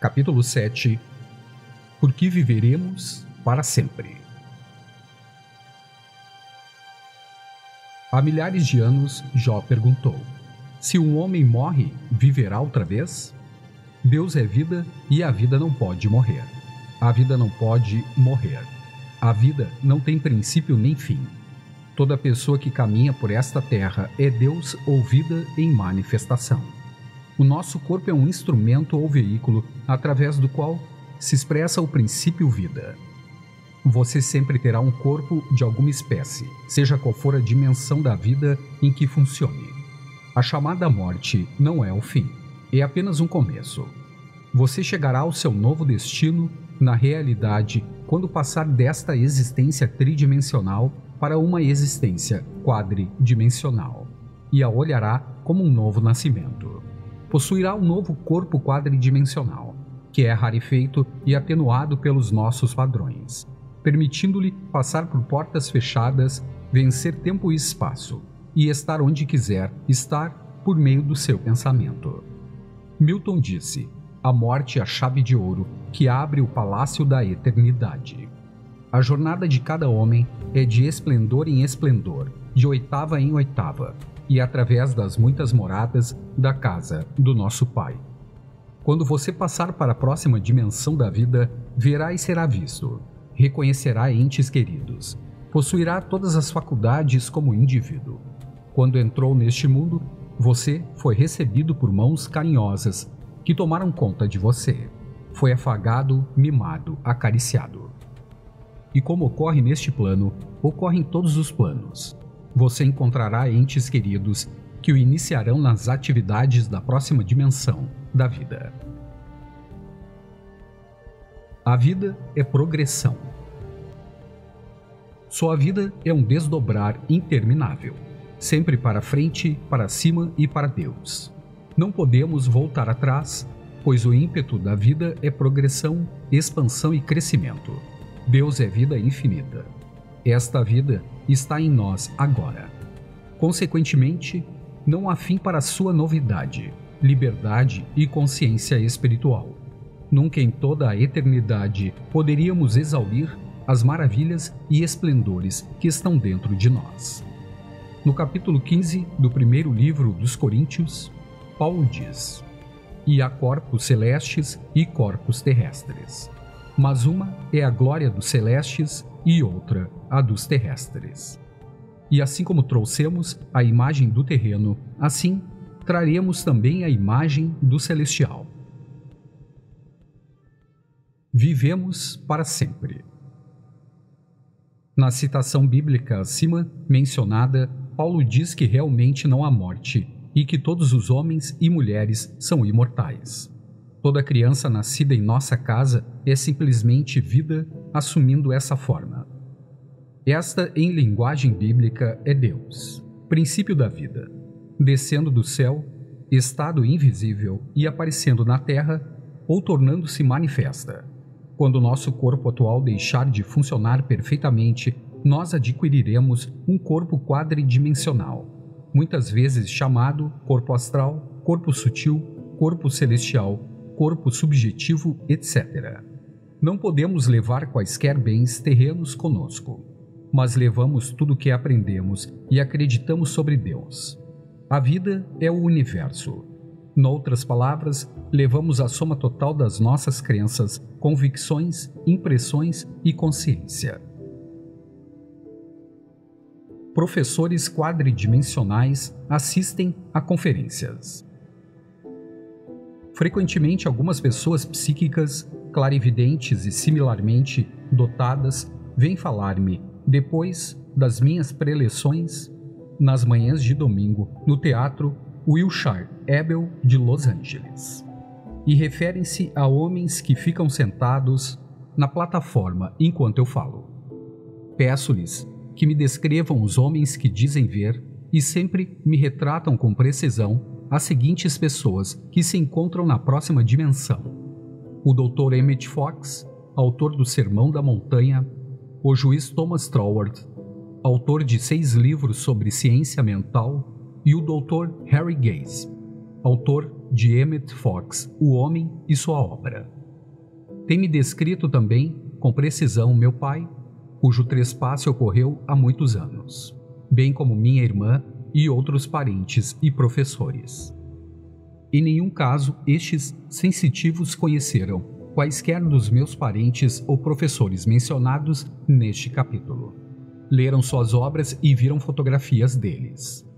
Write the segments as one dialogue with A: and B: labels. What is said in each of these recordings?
A: Capítulo 7 Por que viveremos para sempre? Há milhares de anos, Jó perguntou: Se um homem morre, viverá outra vez? Deus é vida e a vida não pode morrer. A vida não pode morrer. A vida não tem princípio nem fim. Toda pessoa que caminha por esta terra é Deus ou vida em manifestação. O nosso corpo é um instrumento ou veículo através do qual se expressa o princípio vida. Você sempre terá um corpo de alguma espécie, seja qual for a dimensão da vida em que funcione. A chamada morte não é o fim, é apenas um começo. Você chegará ao seu novo destino na realidade quando passar desta existência tridimensional para uma existência quadridimensional e a olhará como um novo nascimento possuirá um novo corpo quadridimensional, que é rarefeito e atenuado pelos nossos padrões, permitindo-lhe passar por portas fechadas, vencer tempo e espaço, e estar onde quiser estar por meio do seu pensamento. Milton disse: A morte é a chave de ouro que abre o palácio da eternidade. A jornada de cada homem é de esplendor em esplendor, de oitava em oitava, e através das muitas moradas da casa do nosso Pai. Quando você passar para a próxima dimensão da vida, verá e será visto, reconhecerá entes queridos, possuirá todas as faculdades como indivíduo. Quando entrou neste mundo, você foi recebido por mãos carinhosas que tomaram conta de você. Foi afagado, mimado, acariciado. E como ocorre neste plano, ocorre em todos os planos você encontrará entes queridos que o iniciarão nas atividades da próxima dimensão da vida. A vida é progressão. Sua vida é um desdobrar interminável, sempre para frente, para cima e para Deus. Não podemos voltar atrás, pois o ímpeto da vida é progressão, expansão e crescimento. Deus é vida infinita. Esta vida está em nós agora. Consequentemente, não há fim para sua novidade, liberdade e consciência espiritual. Nunca em toda a eternidade poderíamos exaurir as maravilhas e esplendores que estão dentro de nós. No capítulo 15 do primeiro livro dos Coríntios, Paulo diz: E há corpos celestes e corpos terrestres. Mas uma é a glória dos celestes e outra a dos terrestres. E assim como trouxemos a imagem do terreno, assim traremos também a imagem do celestial. Vivemos para sempre. Na citação bíblica acima mencionada, Paulo diz que realmente não há morte e que todos os homens e mulheres são imortais. Toda criança nascida em nossa casa é simplesmente vida assumindo essa forma. Esta, em linguagem bíblica, é Deus, princípio da vida, descendo do céu, estado invisível e aparecendo na terra ou tornando-se manifesta. Quando nosso corpo atual deixar de funcionar perfeitamente, nós adquiriremos um corpo quadridimensional, muitas vezes chamado corpo astral, corpo sutil, corpo celestial corpo subjetivo, etc. Não podemos levar quaisquer bens terrenos conosco, mas levamos tudo o que aprendemos e acreditamos sobre Deus. A vida é o universo. Noutras palavras, levamos a soma total das nossas crenças, convicções, impressões e consciência. Professores quadridimensionais assistem a conferências. Frequentemente, algumas pessoas psíquicas, clarividentes e similarmente dotadas vêm falar-me, depois das minhas preleções, nas manhãs de domingo, no teatro Wilshire Ebel de Los Angeles. E referem-se a homens que ficam sentados na plataforma enquanto eu falo. Peço-lhes que me descrevam os homens que dizem ver e sempre me retratam com precisão as seguintes pessoas que se encontram na próxima dimensão: o Dr. Emmett Fox, autor do Sermão da Montanha, o juiz Thomas Troward, autor de seis livros sobre ciência mental, e o Dr. Harry Gaze, autor de Emmett Fox, O Homem e Sua Obra. Tem me descrito também, com precisão, meu pai, cujo trespasse ocorreu há muitos anos, bem como minha irmã e outros parentes e professores. Em nenhum caso estes sensitivos conheceram quaisquer dos meus parentes ou professores mencionados neste capítulo. Leram suas obras e viram fotografias deles.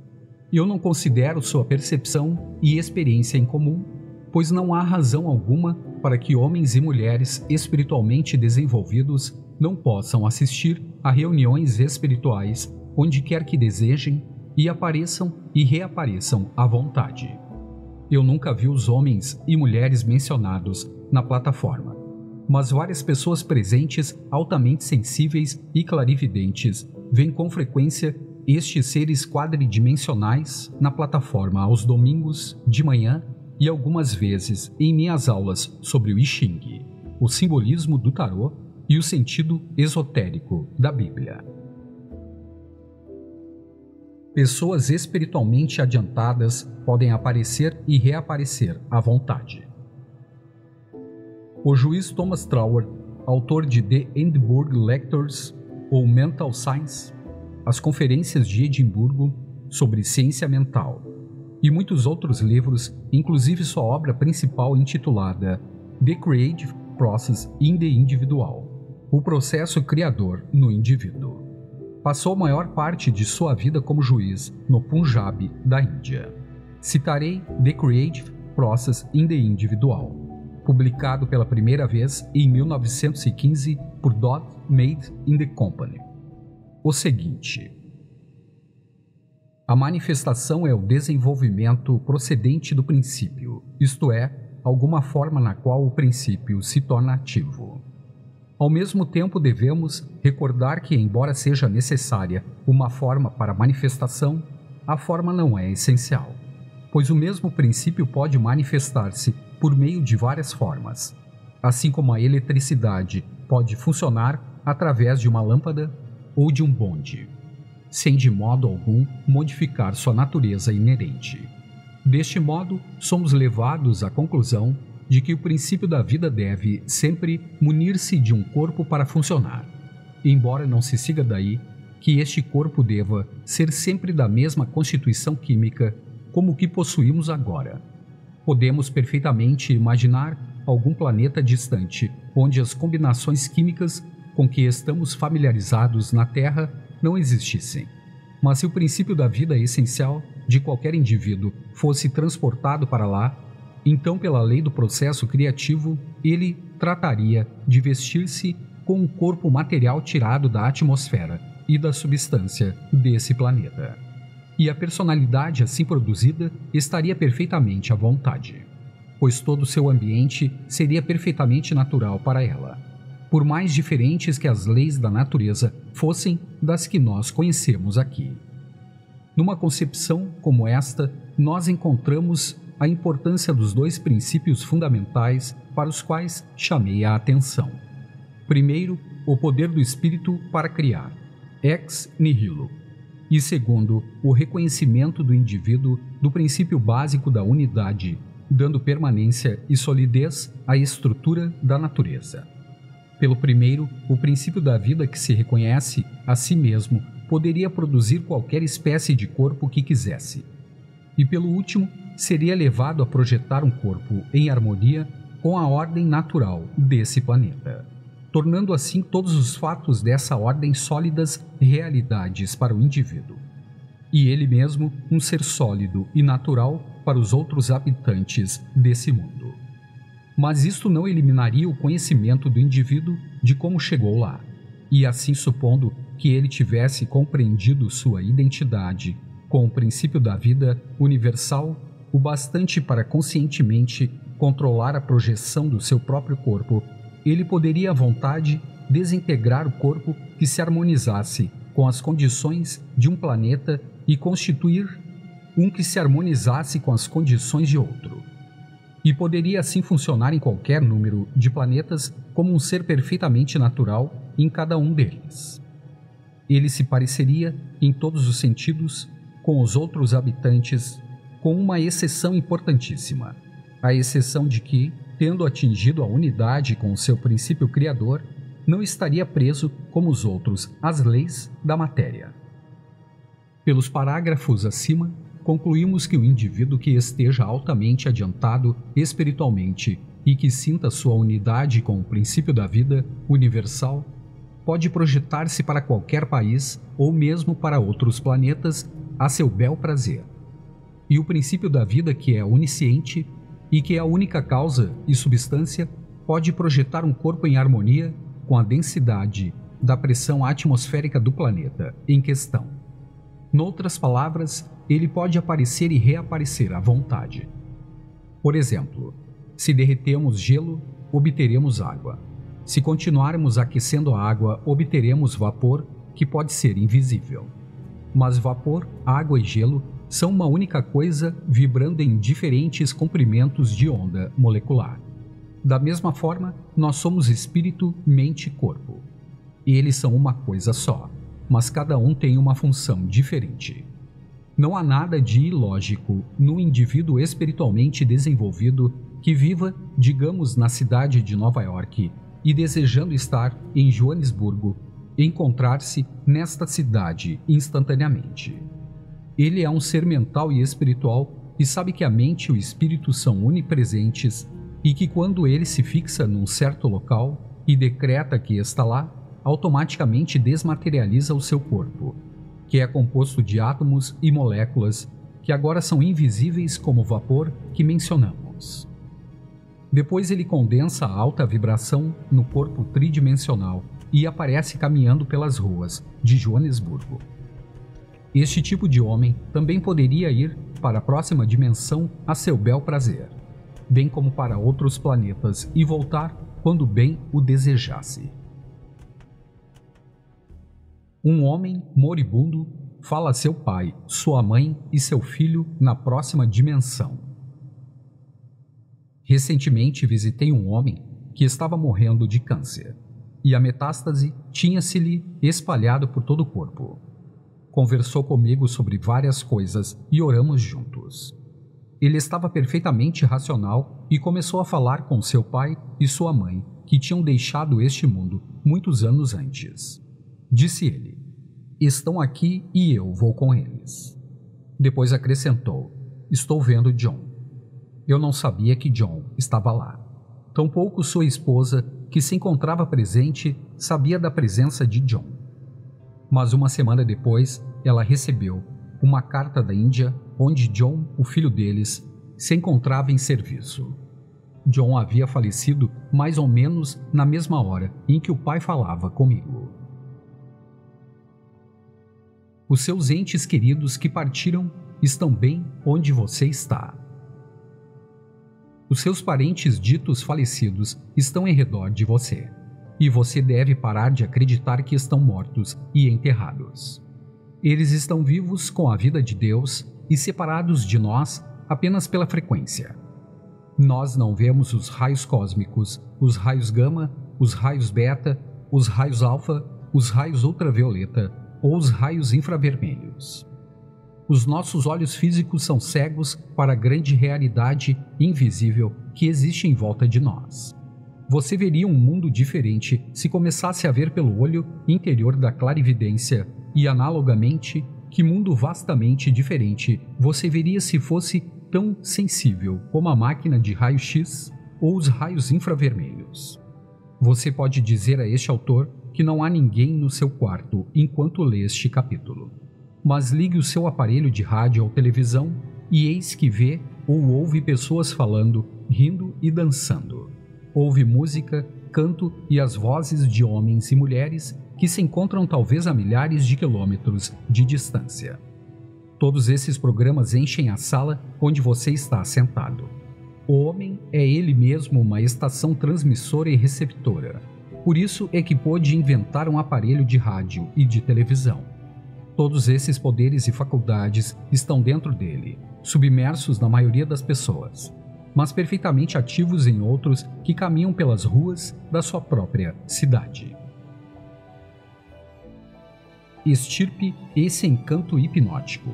A: Eu não considero sua percepção e experiência em comum, pois não há razão alguma para que homens e mulheres espiritualmente desenvolvidos não possam assistir a reuniões espirituais onde quer que desejem e apareçam e reapareçam à vontade. Eu nunca vi os homens e mulheres mencionados na plataforma, mas várias pessoas presentes, altamente sensíveis e clarividentes, veem com frequência estes seres quadridimensionais na plataforma aos domingos, de manhã e algumas vezes em minhas aulas sobre o I Ching, o simbolismo do tarô e o sentido esotérico da Bíblia. Pessoas espiritualmente adiantadas podem aparecer e reaparecer à vontade. O juiz Thomas Trauer, autor de The Edinburgh Lectures ou Mental Science, as conferências de Edimburgo sobre ciência mental e muitos outros livros, inclusive sua obra principal intitulada The Creative Process in the Individual o processo criador no indivíduo. Passou a maior parte de sua vida como juiz no Punjab da Índia. Citarei The Creative Process in the Individual, publicado pela primeira vez em 1915 por Dodd Made in the Company. O seguinte: a manifestação é o desenvolvimento procedente do princípio, isto é, alguma forma na qual o princípio se torna ativo. Ao mesmo tempo, devemos recordar que, embora seja necessária uma forma para manifestação, a forma não é essencial, pois o mesmo princípio pode manifestar-se por meio de várias formas, assim como a eletricidade pode funcionar através de uma lâmpada ou de um bonde sem de modo algum modificar sua natureza inerente. Deste modo, somos levados à conclusão de que o princípio da vida deve sempre munir-se de um corpo para funcionar, embora não se siga daí que este corpo deva ser sempre da mesma constituição química como o que possuímos agora. Podemos perfeitamente imaginar algum planeta distante onde as combinações químicas com que estamos familiarizados na Terra não existissem. Mas se o princípio da vida essencial de qualquer indivíduo fosse transportado para lá, então, pela lei do processo criativo, ele trataria de vestir-se com um corpo material tirado da atmosfera e da substância desse planeta. E a personalidade assim produzida estaria perfeitamente à vontade, pois todo o seu ambiente seria perfeitamente natural para ela por mais diferentes que as leis da natureza fossem das que nós conhecemos aqui. Numa concepção como esta, nós encontramos a importância dos dois princípios fundamentais para os quais chamei a atenção. Primeiro, o poder do espírito para criar, ex nihilo. E segundo, o reconhecimento do indivíduo do princípio básico da unidade, dando permanência e solidez à estrutura da natureza. Pelo primeiro, o princípio da vida que se reconhece a si mesmo poderia produzir qualquer espécie de corpo que quisesse. E pelo último, seria levado a projetar um corpo em harmonia com a ordem natural desse planeta, tornando assim todos os fatos dessa ordem sólidas realidades para o indivíduo. E ele mesmo um ser sólido e natural para os outros habitantes desse mundo mas isto não eliminaria o conhecimento do indivíduo de como chegou lá. E assim, supondo que ele tivesse compreendido sua identidade com o princípio da vida universal o bastante para conscientemente controlar a projeção do seu próprio corpo, ele poderia à vontade desintegrar o corpo que se harmonizasse com as condições de um planeta e constituir um que se harmonizasse com as condições de outro e poderia assim funcionar em qualquer número de planetas como um ser perfeitamente natural em cada um deles. Ele se pareceria, em todos os sentidos, com os outros habitantes, com uma exceção importantíssima: a exceção de que, tendo atingido a unidade com o seu princípio criador, não estaria preso, como os outros, às leis da matéria. Pelos parágrafos acima, concluímos que o indivíduo que esteja altamente adiantado espiritualmente e que sinta sua unidade com o princípio da vida universal pode projetar-se para qualquer país ou mesmo para outros planetas a seu bel prazer. E o princípio da vida, que é onisciente e que é a única causa e substância, pode projetar um corpo em harmonia com a densidade da pressão atmosférica do planeta em questão. Noutras palavras, ele pode aparecer e reaparecer à vontade. Por exemplo, se derretemos gelo, obteremos água. Se continuarmos aquecendo a água, obteremos vapor que pode ser invisível. Mas vapor, água e gelo são uma única coisa vibrando em diferentes comprimentos de onda molecular. Da mesma forma, nós somos espírito, mente e corpo. Eles são uma coisa só, mas cada um tem uma função diferente. Não há nada de ilógico no indivíduo espiritualmente desenvolvido que viva, digamos, na cidade de Nova York e desejando estar em Joanesburgo, encontrar-se nesta cidade instantaneamente. Ele é um ser mental e espiritual e sabe que a mente e o espírito são onipresentes e que quando ele se fixa num certo local e decreta que está lá, automaticamente desmaterializa o seu corpo, que é composto de átomos e moléculas que agora são invisíveis como o vapor que mencionamos. Depois ele condensa a alta vibração no corpo tridimensional e aparece caminhando pelas ruas de Joanesburgo. Este tipo de homem também poderia ir para a próxima dimensão a seu bel prazer bem como para outros planetas, e voltar quando bem o desejasse. Um homem moribundo fala a seu pai, sua mãe e seu filho na próxima dimensão. Recentemente visitei um homem que estava morrendo de câncer e a metástase tinha-se-lhe espalhado por todo o corpo. Conversou comigo sobre várias coisas e oramos juntos. Ele estava perfeitamente racional e começou a falar com seu pai e sua mãe, que tinham deixado este mundo muitos anos antes. Disse ele: Estão aqui e eu vou com eles. Depois acrescentou: Estou vendo John. Eu não sabia que John estava lá. Tampouco sua esposa, que se encontrava presente, sabia da presença de John. Mas uma semana depois, ela recebeu uma carta da Índia onde John, o filho deles, se encontrava em serviço. John havia falecido mais ou menos na mesma hora em que o pai falava comigo. Os seus entes queridos que partiram estão bem onde você está. Os seus parentes ditos falecidos estão em redor de você, e você deve parar de acreditar que estão mortos e enterrados. Eles estão vivos com a vida de Deus e separados de nós apenas pela frequência. Nós não vemos os raios cósmicos, os raios gama, os raios beta, os raios alfa, os raios ultravioleta ou os raios infravermelhos. Os nossos olhos físicos são cegos para a grande realidade invisível que existe em volta de nós. Você veria um mundo diferente se começasse a ver pelo olho interior da clarividência e, analogamente, que mundo vastamente diferente você veria se fosse tão sensível como a máquina de raio-x ou os raios infravermelhos. Você pode dizer a este autor que não há ninguém no seu quarto enquanto lê este capítulo. Mas ligue o seu aparelho de rádio ou televisão e eis que vê ou ouve pessoas falando, rindo e dançando. Ouve música, canto e as vozes de homens e mulheres que se encontram talvez a milhares de quilômetros de distância. Todos esses programas enchem a sala onde você está sentado. O homem é ele mesmo uma estação transmissora e receptora. Por isso é que pôde inventar um aparelho de rádio e de televisão. Todos esses poderes e faculdades estão dentro dele, submersos na maioria das pessoas. Mas perfeitamente ativos em outros que caminham pelas ruas da sua própria cidade. Estirpe esse encanto hipnótico.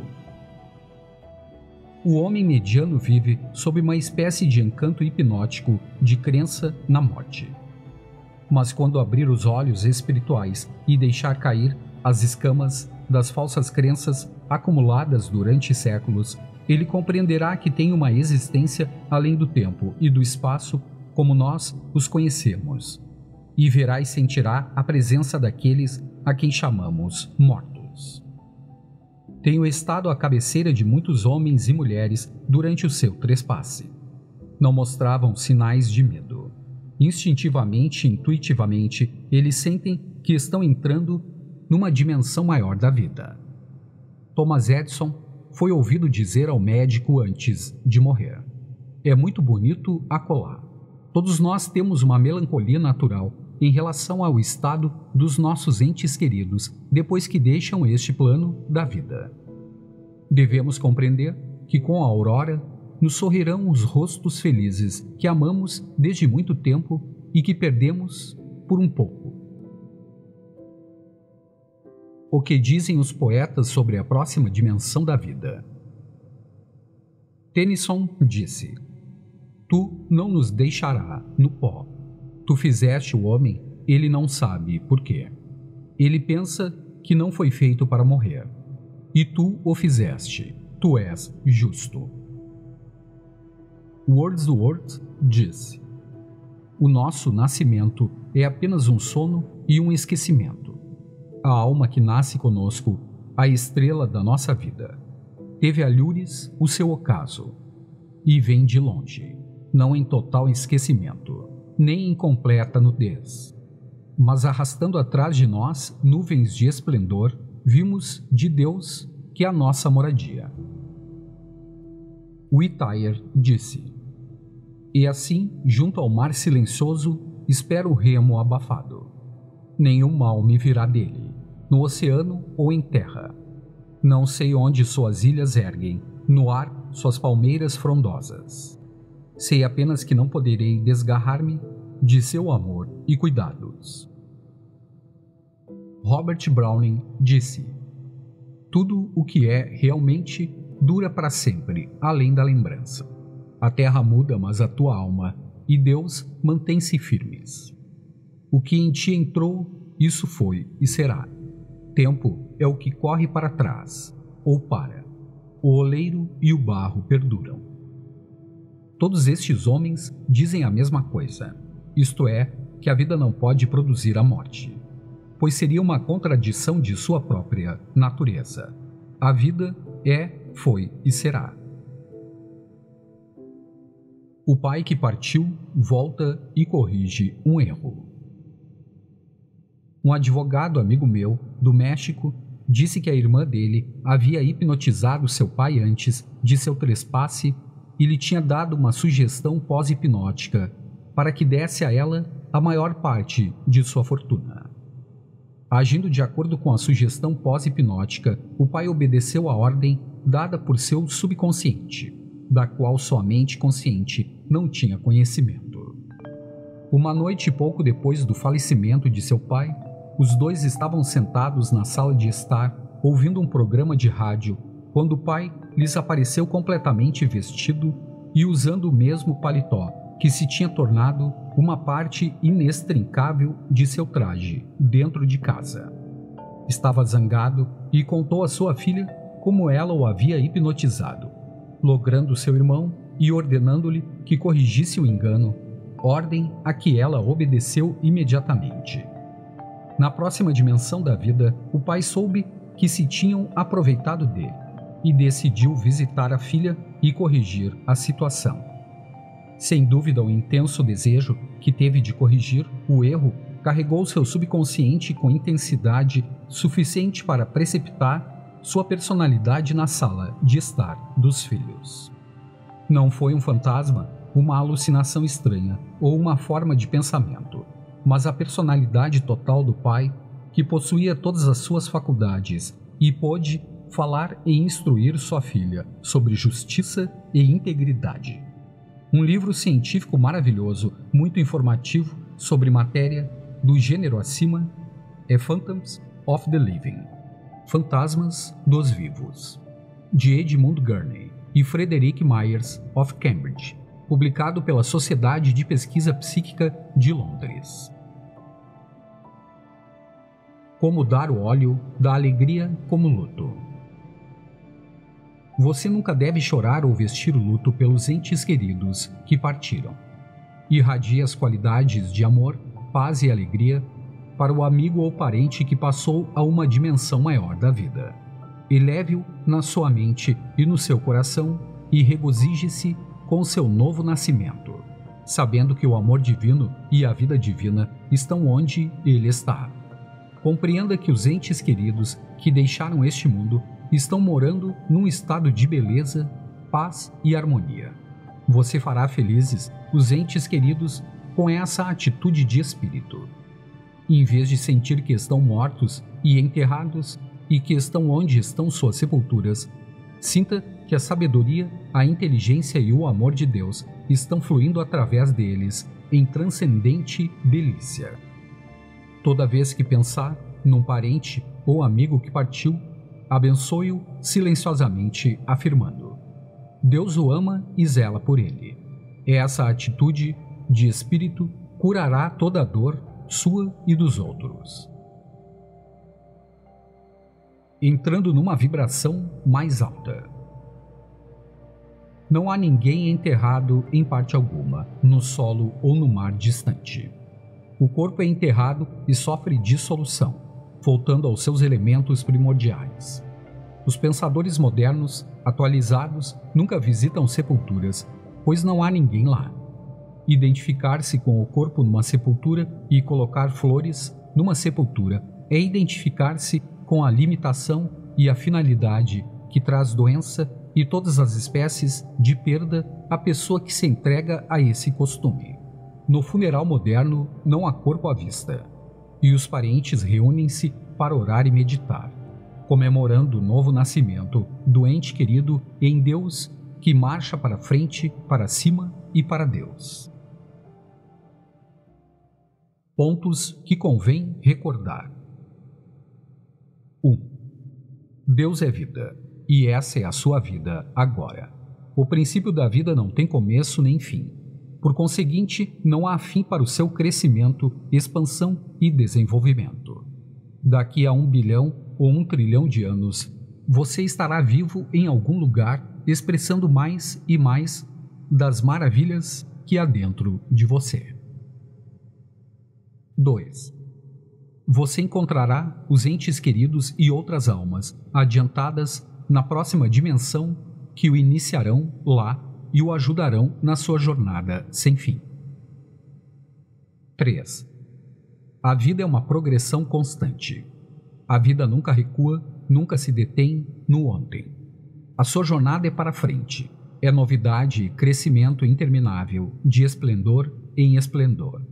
A: O homem mediano vive sob uma espécie de encanto hipnótico de crença na morte. Mas quando abrir os olhos espirituais e deixar cair as escamas das falsas crenças acumuladas durante séculos, ele compreenderá que tem uma existência além do tempo e do espaço como nós os conhecemos, e verá e sentirá a presença daqueles a quem chamamos mortos. Tenho estado à cabeceira de muitos homens e mulheres durante o seu trespasse. Não mostravam sinais de medo. Instintivamente intuitivamente, eles sentem que estão entrando numa dimensão maior da vida. Thomas Edison foi ouvido dizer ao médico antes de morrer: É muito bonito acolá. Todos nós temos uma melancolia natural em relação ao estado dos nossos entes queridos depois que deixam este plano da vida. Devemos compreender que com a aurora nos sorrirão os rostos felizes que amamos desde muito tempo e que perdemos por um pouco. O que dizem os poetas sobre a próxima dimensão da vida? Tennyson disse: Tu não nos deixará no pó. Tu fizeste o homem, ele não sabe por quê. Ele pensa que não foi feito para morrer. E tu o fizeste. Tu és justo. Wordsworth disse: O nosso nascimento é apenas um sono e um esquecimento a alma que nasce conosco, a estrela da nossa vida. Teve alhures o seu ocaso, e vem de longe, não em total esquecimento, nem em completa nudez. Mas arrastando atrás de nós nuvens de esplendor, vimos de Deus que é a nossa moradia. Whittier disse: E assim, junto ao mar silencioso, espero o remo abafado. Nenhum mal me virá dele no oceano ou em terra. Não sei onde suas ilhas erguem, no ar suas palmeiras frondosas. Sei apenas que não poderei desgarrar-me de seu amor e cuidados. Robert Browning disse: Tudo o que é realmente dura para sempre, além da lembrança. A terra muda, mas a tua alma e Deus mantém-se firmes. O que em ti entrou, isso foi e será tempo é o que corre para trás, ou para. O oleiro e o barro perduram. Todos estes homens dizem a mesma coisa, isto é, que a vida não pode produzir a morte, pois seria uma contradição de sua própria natureza. A vida é, foi e será. O pai que partiu volta e corrige um erro. Um advogado amigo meu, do México, disse que a irmã dele havia hipnotizado seu pai antes de seu trespasse e lhe tinha dado uma sugestão pós-hipnótica para que desse a ela a maior parte de sua fortuna. Agindo de acordo com a sugestão pós-hipnótica, o pai obedeceu a ordem dada por seu subconsciente, da qual sua mente consciente não tinha conhecimento. Uma noite pouco depois do falecimento de seu pai, os dois estavam sentados na sala de estar, ouvindo um programa de rádio, quando o pai lhes apareceu completamente vestido e usando o mesmo paletó que se tinha tornado uma parte inextricável de seu traje dentro de casa. Estava zangado e contou à sua filha como ela o havia hipnotizado, logrando seu irmão e ordenando-lhe que corrigisse o engano, ordem a que ela obedeceu imediatamente. Na próxima dimensão da vida, o pai soube que se tinham aproveitado dele e decidiu visitar a filha e corrigir a situação. Sem dúvida, o intenso desejo que teve de corrigir o erro carregou seu subconsciente com intensidade suficiente para precipitar sua personalidade na sala de estar dos filhos. Não foi um fantasma, uma alucinação estranha ou uma forma de pensamento mas a personalidade total do pai, que possuía todas as suas faculdades e pôde falar e instruir sua filha sobre justiça e integridade. um livro científico maravilhoso, muito informativo sobre matéria do gênero acima, é Phantoms of the Living Fantasmas dos Vivos, de Edmund Gurney e Frederick Myers of Cambridge, publicado pela Sociedade de Pesquisa Psíquica de Londres. Como dar o óleo da alegria como luto. Você nunca deve chorar ou vestir luto pelos entes queridos que partiram. Irradie as qualidades de amor, paz e alegria para o amigo ou parente que passou a uma dimensão maior da vida. Eleve-o na sua mente e no seu coração e regozije-se com seu novo nascimento, sabendo que o amor divino e a vida divina estão onde ele está. Compreenda que os entes queridos que deixaram este mundo estão morando num estado de beleza, paz e harmonia. Você fará felizes os entes queridos com essa atitude de espírito. Em vez de sentir que estão mortos e enterrados e que estão onde estão suas sepulturas, sinta que a sabedoria, a inteligência e o amor de Deus estão fluindo através deles em transcendente delícia. Toda vez que pensar num parente ou amigo que partiu, abençoe-o silenciosamente, afirmando: Deus o ama e zela por ele. Essa atitude de espírito curará toda dor sua e dos outros. Entrando numa vibração mais alta. Não há ninguém enterrado em parte alguma, no solo ou no mar distante. O corpo é enterrado e sofre dissolução, voltando aos seus elementos primordiais. Os pensadores modernos, atualizados, nunca visitam sepulturas, pois não há ninguém lá. Identificar-se com o corpo numa sepultura e colocar flores numa sepultura é identificar-se com a limitação e a finalidade que traz doença e todas as espécies de perda à pessoa que se entrega a esse costume. No funeral moderno não há corpo à vista, e os parentes reúnem-se para orar e meditar, comemorando o novo nascimento do ente querido em Deus que marcha para frente, para cima e para Deus. Pontos que convém recordar. 1. Um, Deus é vida, e essa é a sua vida agora. O princípio da vida não tem começo nem fim. Por conseguinte, não há fim para o seu crescimento, expansão e desenvolvimento. Daqui a um bilhão ou um trilhão de anos, você estará vivo em algum lugar, expressando mais e mais das maravilhas que há dentro de você. 2. Você encontrará os entes queridos e outras almas adiantadas na próxima dimensão que o iniciarão lá e o ajudarão na sua jornada sem fim. 3. A vida é uma progressão constante. A vida nunca recua, nunca se detém no ontem. A sua jornada é para frente. É novidade e crescimento interminável, de esplendor em esplendor.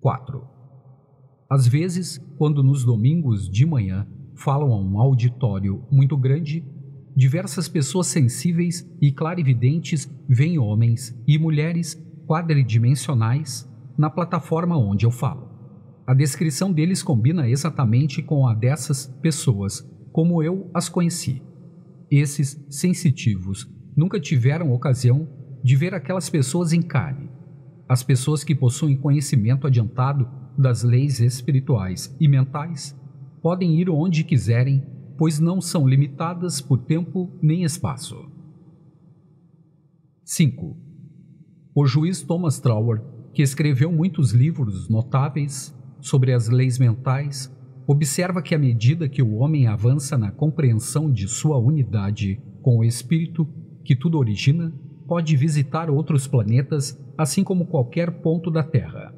A: 4. Às vezes, quando nos domingos de manhã falam a um auditório muito grande, diversas pessoas sensíveis e clarividentes veem homens e mulheres quadridimensionais na plataforma onde eu falo. A descrição deles combina exatamente com a dessas pessoas, como eu as conheci. Esses sensitivos nunca tiveram ocasião de ver aquelas pessoas em carne. As pessoas que possuem conhecimento adiantado das leis espirituais e mentais podem ir onde quiserem pois não são limitadas por tempo nem espaço. 5. O juiz Thomas Trower, que escreveu muitos livros notáveis sobre as leis mentais, observa que à medida que o homem avança na compreensão de sua unidade com o espírito que tudo origina, pode visitar outros planetas assim como qualquer ponto da Terra.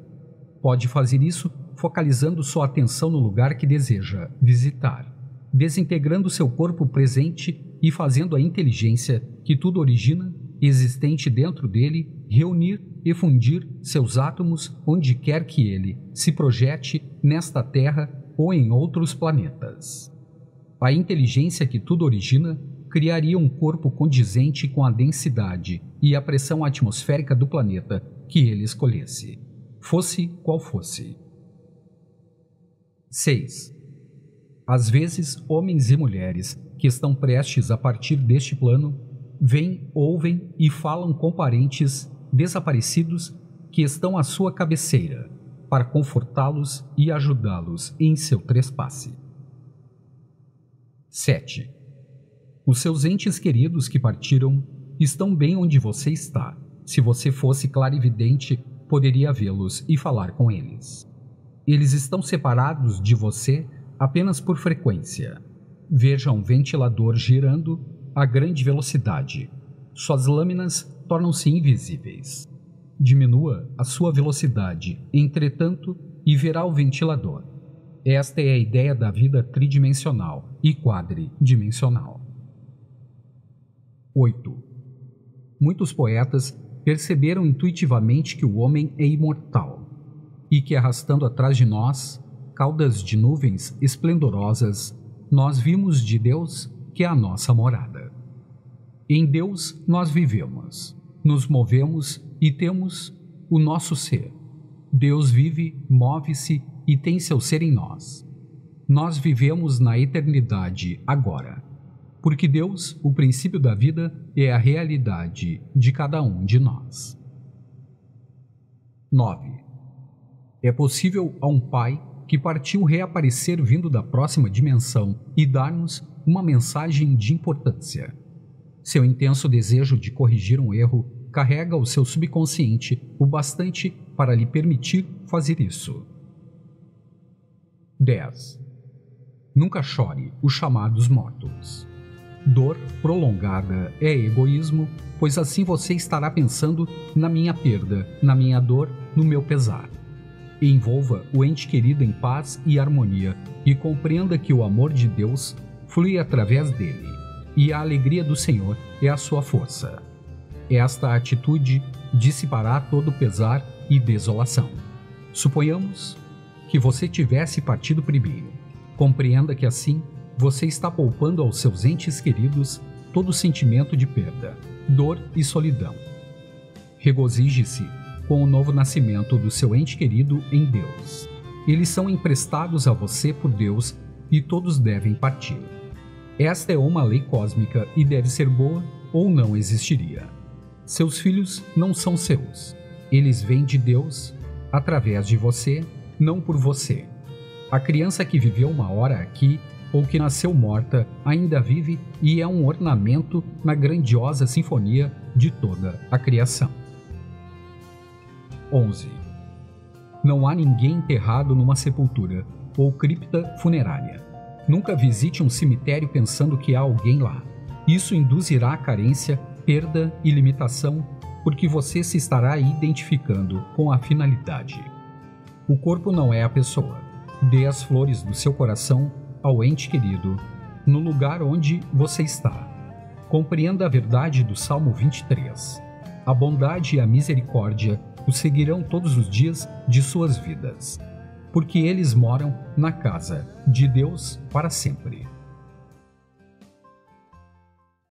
A: Pode fazer isso focalizando sua atenção no lugar que deseja visitar desintegrando seu corpo presente e fazendo a inteligência que tudo origina, existente dentro dele, reunir e fundir seus átomos onde quer que ele se projete nesta Terra ou em outros planetas. A inteligência que tudo origina criaria um corpo condizente com a densidade e a pressão atmosférica do planeta que ele escolhesse, fosse qual fosse. 6. Às vezes, homens e mulheres que estão prestes a partir deste plano vêm, ouvem e falam com parentes desaparecidos que estão à sua cabeceira para confortá-los e ajudá-los em seu trespasse. 7. Os seus entes queridos que partiram estão bem onde você está. Se você fosse clarividente, poderia vê-los e falar com eles. Eles estão separados de você apenas por frequência. Veja um ventilador girando a grande velocidade. Suas lâminas tornam-se invisíveis. Diminua a sua velocidade, entretanto, e verá o ventilador. Esta é a ideia da vida tridimensional e quadridimensional. 8. Muitos poetas perceberam intuitivamente que o homem é imortal e que, arrastando atrás de nós caudas de nuvens esplendorosas, nós vimos de Deus que é a nossa morada. Em Deus nós vivemos, nos movemos e temos o nosso ser. Deus vive, move-se e tem seu ser em nós. Nós vivemos na eternidade agora porque Deus, o princípio da vida, é a realidade de cada um de nós. 9. É possível a um pai que partiu reaparecer vindo da próxima dimensão e dar-nos uma mensagem de importância. Seu intenso desejo de corrigir um erro carrega o seu subconsciente o bastante para lhe permitir fazer isso. 10. Nunca chore os chamados mortos. Dor prolongada é egoísmo, pois assim você estará pensando na minha perda, na minha dor, no meu pesar. Envolva o ente querido em paz e harmonia e compreenda que o amor de Deus flui através dele e a alegria do Senhor é a sua força. Esta atitude dissipará todo pesar e desolação. Suponhamos que você tivesse partido primeiro. Compreenda que assim você está poupando aos seus entes queridos todo sentimento de perda, dor e solidão. Regozije-se com o novo nascimento do seu ente querido em Deus. Eles são emprestados a você por Deus e todos devem partir. Esta é uma lei cósmica e deve ser boa ou não existiria. Seus filhos não são seus. Eles vêm de Deus através de você, não por você. A criança que viveu uma hora aqui ou que nasceu morta, ainda vive e é um ornamento na grandiosa sinfonia de toda a criação. 11. Não há ninguém enterrado numa sepultura ou cripta funerária. Nunca visite um cemitério pensando que há alguém lá. Isso induzirá a carência, perda e limitação, porque você se estará identificando com a finalidade. O corpo não é a pessoa. Dê as flores do seu coração ao ente querido no lugar onde você está. Compreenda a verdade do Salmo 23. A bondade e a misericórdia o seguirão todos os dias de suas vidas, porque eles moram na casa de Deus para sempre.